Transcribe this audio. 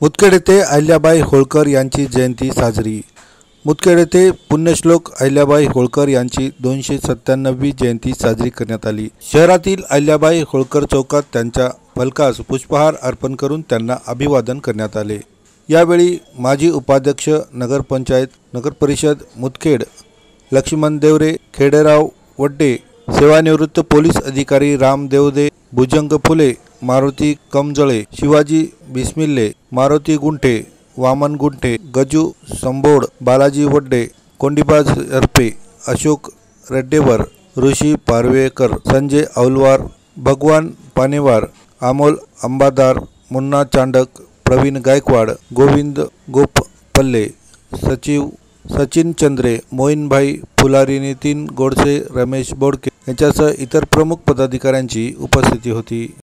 मुदखेड येथे अहिल्याबाई होळकर यांची जयंती साजरी. मुदखेड येथे पुण्यश्लोक अहिल्याबाई होळकर यांची दोनशे सत्त्याण्णववी जयंती साजरी करण्यात आली. शहरातील अहिल्याबाई होळकर चौकात त्यांच्या फलकास पुष्पहार अर्पण करून त्यांना अभिवादन करण्यात आले. यावेळी माजी उपाध्यक्ष नगरपंचायत नगरपरिषद मुदखेड लक्ष्मण देवरे खेडेराव वड्डे सेवानिवृत्त पोलीस अधिकारी राम देवदे भुजंग फुले मारुती कमजळे शिवाजी बिस्मिल्ले मारुती गुंठे वामन गुंठे गजू संबोड बालाजी वड्डे कोंडीबाज अर्पे अशोक रेड्डेवर ऋषी पारवेकर संजय औलवार भगवान पानेवार अमोल अंबादार मुन्ना चांडक प्रवीण गायकवाड गोविंद गोप पल्ले सचिव सचिन चंद्रे मोईनभाई फुलारी नितीन गोडसे रमेश बोडके यांच्यासह इतर प्रमुख पदाधिकाऱ्यांची उपस्थिती होती.